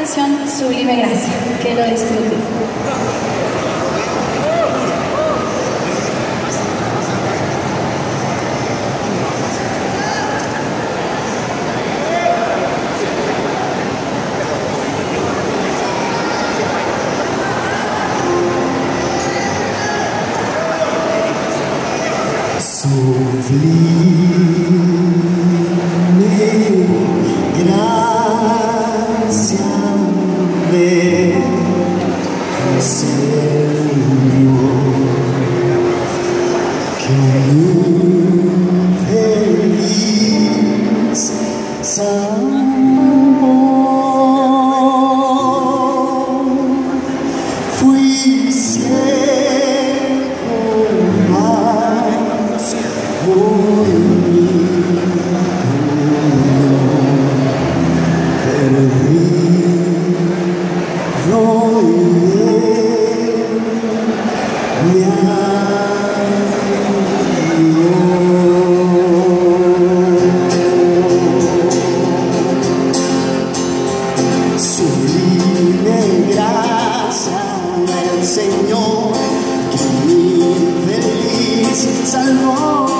canción Sublime Gracia. Que lo disfruten. Can you please sound? Señor, que mi feliz salvó.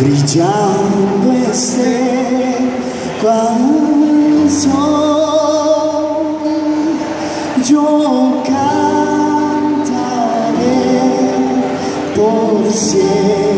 brillando esté cual sol, yo cantaré por siempre.